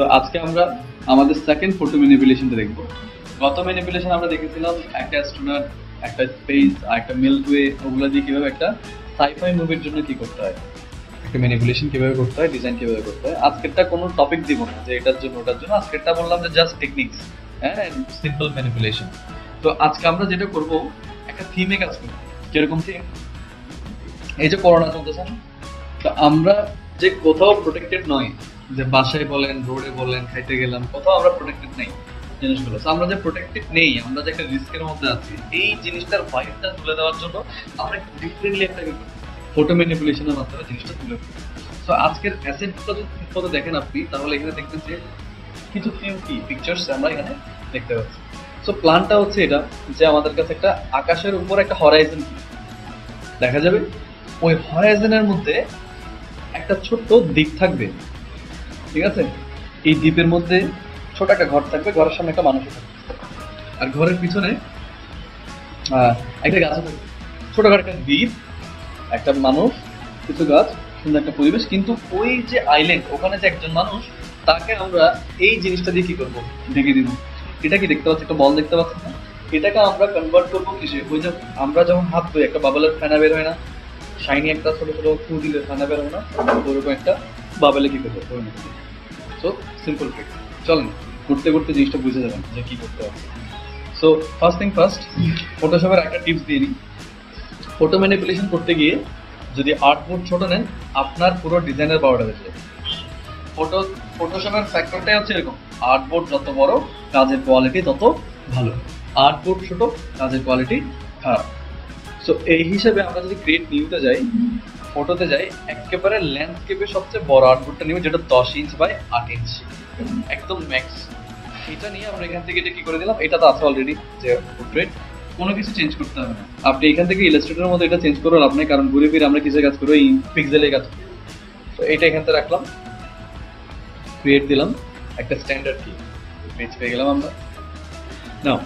আজকে আমরা আমাদের সেকেন্ড ফটো ম্যানিপুলেশনটা দেখব। গত ম্যানিপুলেশন আমরা দেখেছিলাম একটা অ্যাস্ট্রোনট একটা স্পেস আর একটা মিল্কওয়ে ওগুলো দিয়ে কীভাবে একটা সাইফাই মুভির জন্য কি করতে হয়। একটা ম্যানিপুলেশন কীভাবে করতে হয় ডিজাইন কীভাবে করতে হয়। আজকেরটা কোনো টপিক দিব না যে এটার জন্য, ওটার জন্য। আজকেরটা বললাম যে জাস্ট টেকনিক্স হ্যাঁ সিম্পল ম্যানিপুলেশন তো আজকে আমরা যেটা করব, একটা থিমে কাজ করব। কীরকম থিম এই যে করোনা চলতেছে? তো আমরা যে কোথাও প্রোটেক্টেড নয় যে বাসায় বলেন রোডে বলেন, খাইতে গেলাম, কোথাও আমরা প্রোটেক্টেড নেই জিনিসগুলো। আমরা যে প্রোটেক্টেড নেই, আমরা যে একটা রিস্কের মধ্যে আছি, এই জিনিসটার ভাইবটা তুলে দেওয়ার জন্য আমরা ডিফারেন্টলি একটা ফটো ম্যানিপুলেশনের মাধ্যমে জিনিসটা তুলে ধরি সো আজকের অ্যাসেটগুলো যদি ঠিকমতো দেখেন আপনি, তাহলে এখানে দেখবেন যে কিছু ফিউ কি পিকচার্স আমরা এখানে দেখতে পাচ্ছি। সো প্ল্যানটা হচ্ছে এটা যে আমাদের কাছে একটা আকাশের উপর একটা হরাইজন দেখা যাবে? ওই হরাইজনের মধ্যে একটা ছোট্ট দিক থাকবে। ঠিক আছে? এই দ্বীপের মধ্যে ছোট একটা ঘর থাকবে, ঘরের সামনে একটা মানুষ থাকবে। আর ঘরের পিছনে একটা গাছ থাকবে ছোটখাটো একটা দ্বীপ, একটা মানুষ, কিছু গাছ, সুন্দর একটা পরিবেশ। কিন্তু ওই যে আইল্যান্ড ওখানে যে একজন মানুষ, তাকে আমরা এই জিনিসটা দিয়ে কি করব? ঢেকে দিব। এটা কি দেখতে পাচ্ছি? একটা বল দেখতে পাচ্ছি না? এটাকে আমরা কনভার্ট করব কিসে? ওই যে আমরা যখন হাত ধুই, একটা বাবলের ফেনা বের হয় না? শাইনি একটা ছোট ছোট ফু দিলে ফেনা বের হয় না? ওরকম একটা বাবলে কি করব সো সিম্পল ট্রিক চলেন, ঘুরতে করতে জিনিসটা বুঝে যাবেন যে কি করতে হবে। সো ফার্স্ট থিং ফার্স্ট ফটোশপের একটা টিপস দিয়ে নিই। ফটো ম্যানিপুলেশন করতে গিয়ে যদি আর্ট বোর্ড ছোট নেন, আপনার পুরো ডিজাইনের বারোটা বেঁচে যাবে। ফটো ফটোশপের ফ্যাক্টরটাই হচ্ছে এরকম। আর্ট বোর্ড যত বড়, কাজের কোয়ালিটি তত ভালো। আর্ট বোর্ড ছোট, কাজের কোয়ালিটি খারাপ। সো এই হিসেবে আমরা যদি ক্রিয়েট নিউতে যাই ফটোতে যাই, একেবারে ল্যান্ডস্কেপের সবচেয়ে বড় আউটপুটটা নিব, যেটা দশ ইঞ্চ বাই আট ইঞ্চ একদম ম্যাক্স এটা নিয়ে আমরা এখান থেকে এটা কি করে দিলাম, এটা তো আছে অলরেডি যে পোর্ট্রেট কোনো কিছু চেঞ্জ করতে হবে না। আপনি এখান থেকে ইলাস্ট্রেটরের মধ্যে এটা চেঞ্জ করে লাভ নেই, কারণ ঘুরে ফিরে আমরা কিসে কাজ করব পিক্সেলে কাজ করি। তো এটা এখান থেকে রাখলাম। ক্রিয়েট দিলাম। একটা স্ট্যান্ডার্ড কি পেজ পেয়ে গেলাম আমরা। নাও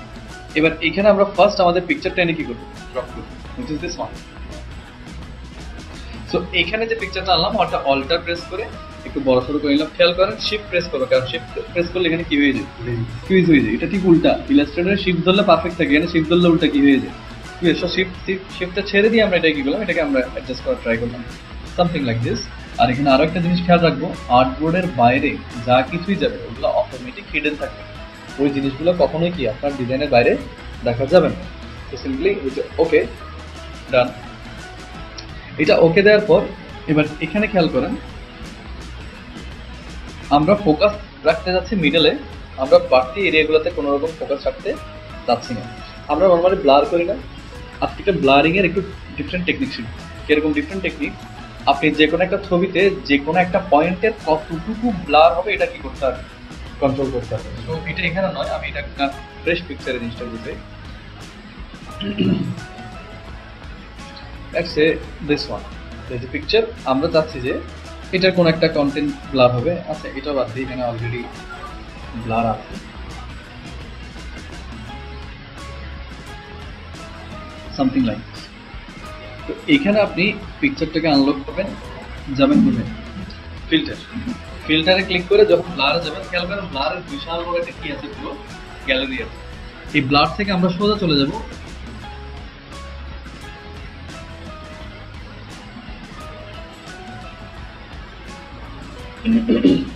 এবার এখানে আমরা ফার্স্ট আমাদের পিকচারটা এনে কি করব? ড্রপ করব, which is this one so এখানে যে পিকচারটা আনলাম, ওটা অল্টার প্রেস করে একটু বড় সড়ো করে নিলাম। খেয়াল করেন শিফট প্রেস করো কারণ শিফট প্রেস করলে এখানে কি হয়ে যায়? কুইজ হয়ে যায়। এটা ঠিক উল্টা। ইলাস্ট্রেটরে শিফট ধরলে পারফেক্ট থাকে, এখানে শিফট ধরলে উল্টা কি হয়ে যায়? আছে শিফট শিফটটা ছেড়ে দিয়ে আমরা এটা কি করলাম? এটাকে আমরা অ্যাডজাস্ট করার ট্রাই করলাম। সামথিং লাইক দিস আর এখানে আরও একটা জিনিস খেয়াল রাখব আর্টবোর্ডের বাইরে যা কিছুই যাবে, ওগুলো অটোমেটিক হিডেন থাকবে। ওই জিনিসগুলো কখনোই কি আপনার ডিজাইনের বাইরে দেখা যাবে না। তো সিম্পলি ওকে ডান এটা ওকে দেওয়ার পর, এবার এখানে খেয়াল করেন, আমরা ফোকাস রাখতে যাচ্ছি মিডলে আমরা বাড়তি এরিয়াগুলোতে কোনো রকম ফোকাস রাখতে যাচ্ছি না। আমরা নর্মালি ব্লার করি না। আজকে একটা ব্লারিং এর একটু ডিফারেন্ট টেকনিক ছিল। কীরকম ডিফারেন্ট টেকনিক আপনি যে কোনো একটা ছবিতে যে কোনো একটা পয়েন্টের কতটুকু ব্লার হবে, এটা কি করতে হবে? কন্ট্রোল করতে হবে। তো এটা এখানে নয়, আমি এটা ফ্রেশ পিকচারের জিনিসটা বুঝে। লেটস সে দিস ওয়ান এই যে পিকচার আমরা চাচ্ছি যে এটার কোন একটা কন্টেন্ট ব্লার হবে। আচ্ছা এটা বাদ দিয়ে এখানে অলরেডি ব্লার আছে। সামথিং লাইক তো এখানে আপনি পিকচারটাকে আনলক করবেন যাবেন কোথায় ফিল্টার ফিল্টারে ক্লিক করে যখন ব্লারে যাবেন খেয়াল করেন ব্লারের বিশাল বড় একটা কি আছে পুরো গ্যালারি আছে। এই ব্লার থেকে আমরা সোজা চলে যাব।